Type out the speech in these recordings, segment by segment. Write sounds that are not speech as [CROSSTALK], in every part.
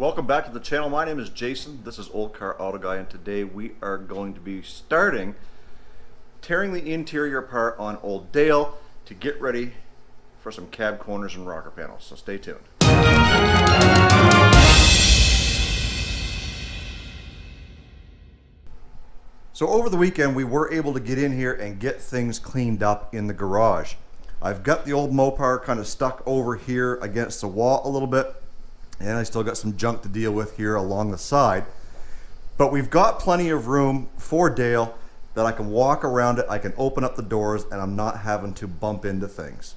Welcome back to the channel. My name is Jason. This is Olde Carr Auto Guy, and today we are going to be starting tearing the interior apart on Old Dale to get ready for some cab corners and rocker panels. So stay tuned. So over the weekend, we were able to get in here and get things cleaned up in the garage. I've got the old Mopar kind of stuck over here against the wall a little bit, and I still got some junk to deal with here along the side. But we've got plenty of room for Dale that I can walk around it, I can open up the doors, and I'm not having to bump into things.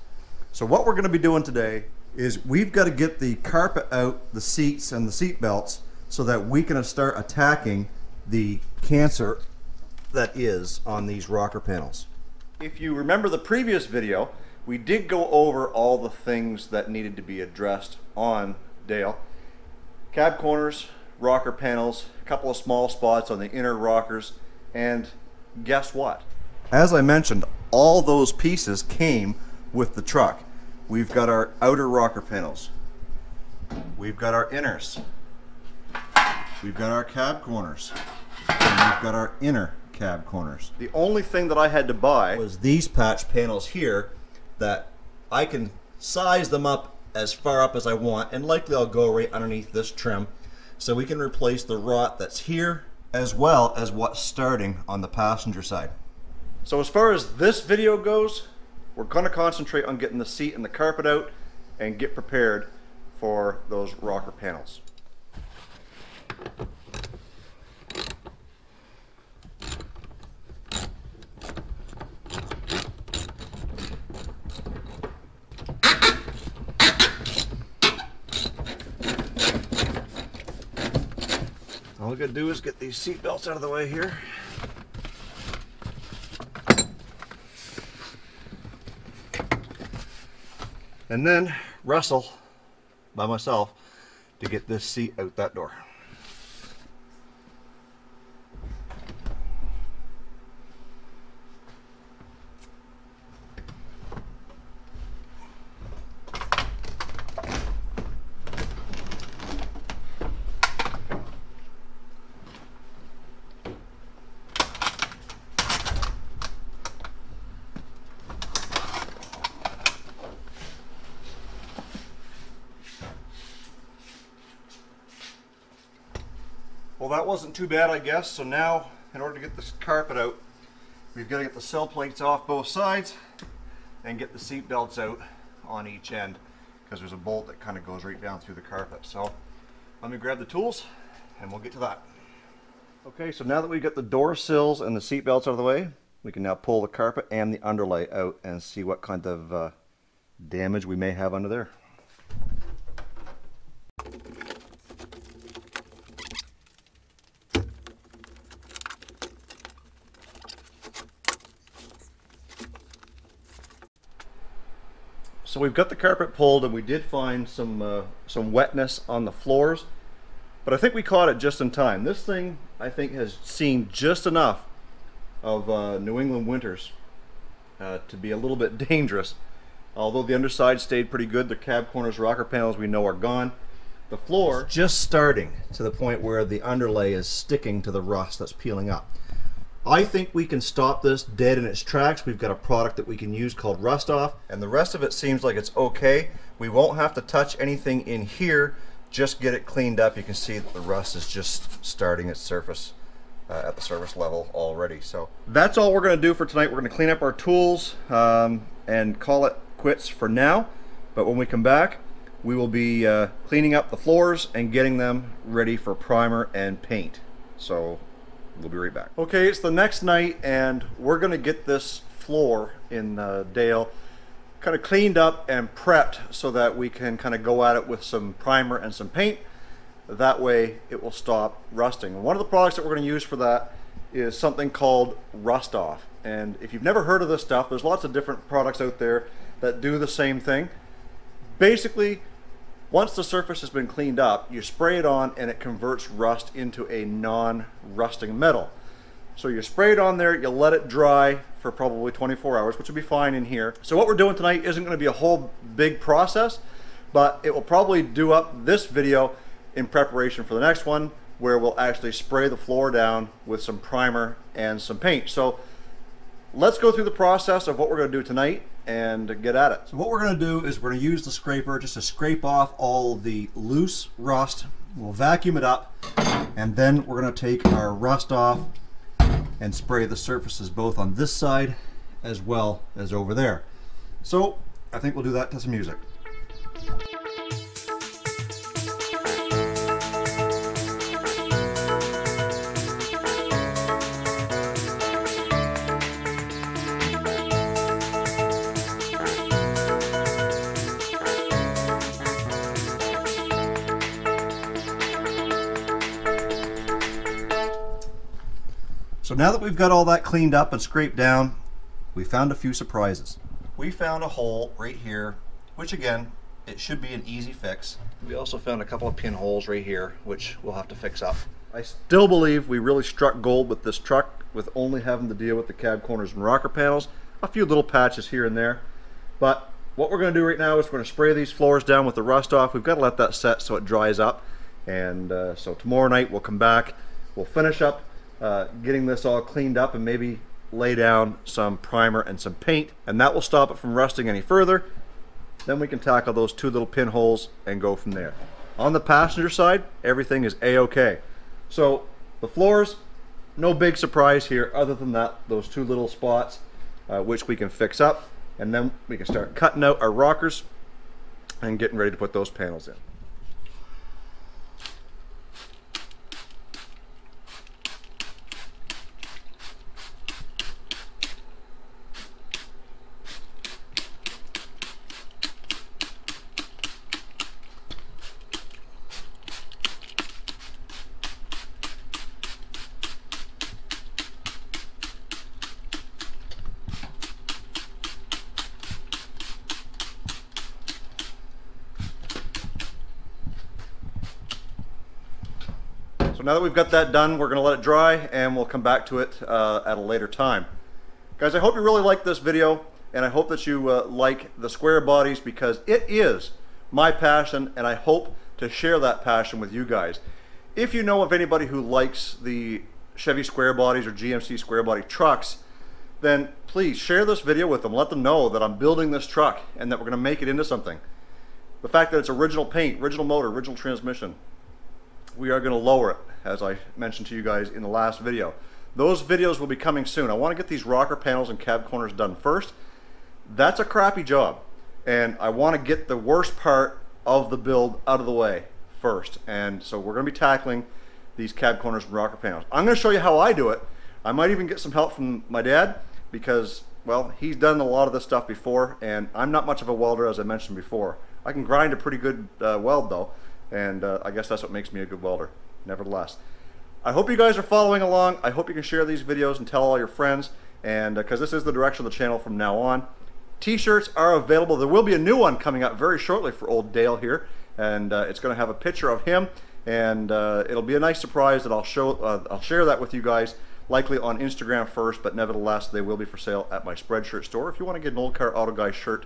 So what we're gonna be doing today is we've got to get the carpet out, the seats and the seat belts, so that we can start attacking the cancer that is on these rocker panels. If you remember the previous video, we did go over all the things that needed to be addressed on Dale. Cab corners, rocker panels, a couple of small spots on the inner rockers, and guess what? As I mentioned, all those pieces came with the truck. We've got our outer rocker panels. We've got our inners. We've got our cab corners. And we've got our inner cab corners. The only thing that I had to buy was these patch panels here that I can size them up as far up as I want and likely I'll go right underneath this trim so we can replace the rot that's here as well as what's starting on the passenger side. So as far as this video goes, we're to concentrate on getting the seat and the carpet out and get prepared for those rocker panels. All we gotta do is get these seat belts out of the way here. And then wrestle by myself to get this seat out that door. That wasn't too bad, I guess. So now, in order to get this carpet out, we've got to get the sill plates off both sides and get the seat belts out on each end because there's a bolt that kind of goes right down through the carpet. So let me grab the tools and we'll get to that. Okay, so now that we've got the door sills and the seat belts out of the way, we can now pull the carpet and the underlay out and see what kind of uh, damage we may have under there. So we've got the carpet pulled and we did find some uh, some wetness on the floors, but I think we caught it just in time. This thing I think has seen just enough of uh, New England winters uh, to be a little bit [LAUGHS] dangerous. Although the underside stayed pretty good, the cab corners, rocker panels we know are gone. The floor is just starting to the point where the underlay is sticking to the rust that's peeling up. I think we can stop this dead in its tracks. We've got a product that we can use called Rust Off, and the rest of it seems like it's okay. We won't have to touch anything in here, just get it cleaned up. You can see that the rust is just starting its surface uh, at the surface level already. So that's all we're going to do for tonight. We're going to clean up our tools um, and call it quits for now. But when we come back, we will be uh, cleaning up the floors and getting them ready for primer and paint. So We'll be right back. Okay, it's the next night, and we're going to get this floor in uh, Dale kind of cleaned up and prepped so that we can kind of go at it with some primer and some paint. That way it will stop rusting. One of the products that we're going to use for that is something called Rust Off. And if you've never heard of this stuff, there's lots of different products out there that do the same thing. Basically, once the surface has been cleaned up, you spray it on and it converts rust into a non-rusting metal. So you spray it on there, you let it dry for probably 24 hours, which will be fine in here. So what we're doing tonight isn't gonna be a whole big process, but it will probably do up this video in preparation for the next one where we'll actually spray the floor down with some primer and some paint. So let's go through the process of what we're going to do tonight and get at it. So what we're going to do is we're going to use the scraper just to scrape off all the loose rust. We'll vacuum it up and then we're going to take our rust off and spray the surfaces both on this side as well as over there. So I think we'll do that to some music. So now that we've got all that cleaned up and scraped down, we found a few surprises. We found a hole right here, which again, it should be an easy fix. We also found a couple of pinholes right here, which we'll have to fix up. I still believe we really struck gold with this truck with only having to deal with the cab corners and rocker panels. A few little patches here and there. But what we're going to do right now is we're going to spray these floors down with the rust off. We've got to let that set so it dries up. And uh, so tomorrow night we'll come back, we'll finish up uh, getting this all cleaned up and maybe lay down some primer and some paint and that will stop it from rusting any further. Then we can tackle those two little pinholes and go from there. On the passenger side everything is a-okay so the floors no big surprise here other than that those two little spots uh, which we can fix up and then we can start cutting out our rockers and getting ready to put those panels in Now that we've got that done, we're going to let it dry and we'll come back to it uh, at a later time. Guys, I hope you really liked this video and I hope that you uh, like the square bodies because it is my passion and I hope to share that passion with you guys. If you know of anybody who likes the Chevy square bodies or GMC square body trucks, then please share this video with them. Let them know that I'm building this truck and that we're going to make it into something. The fact that it's original paint, original motor, original transmission, we are going to lower it, as I mentioned to you guys in the last video. Those videos will be coming soon. I want to get these rocker panels and cab corners done first. That's a crappy job. And I want to get the worst part of the build out of the way first. And so we're going to be tackling these cab corners and rocker panels. I'm going to show you how I do it. I might even get some help from my dad because, well, he's done a lot of this stuff before and I'm not much of a welder as I mentioned before. I can grind a pretty good uh, weld though and uh, I guess that's what makes me a good welder, nevertheless. I hope you guys are following along. I hope you can share these videos and tell all your friends, and because uh, this is the direction of the channel from now on. T-shirts are available. There will be a new one coming up very shortly for old Dale here, and uh, it's going to have a picture of him, and uh, it'll be a nice surprise that I'll show. Uh, I'll share that with you guys likely on Instagram first, but nevertheless, they will be for sale at my Spreadshirt store. If you want to get an Olde Carr Auto Guy shirt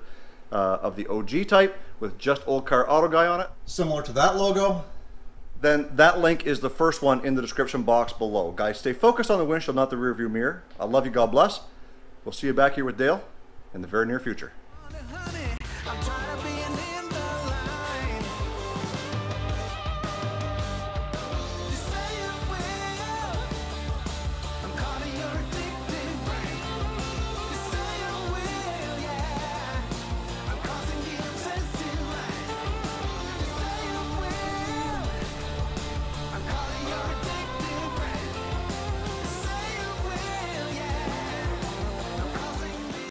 uh, of the OG type with just Olde Carr Auto Guy on it, similar to that logo, then that link is the first one in the description box below. Guys, stay focused on the windshield, not the rearview mirror. I love you. God bless. We'll see you back here with Dale in the very near future.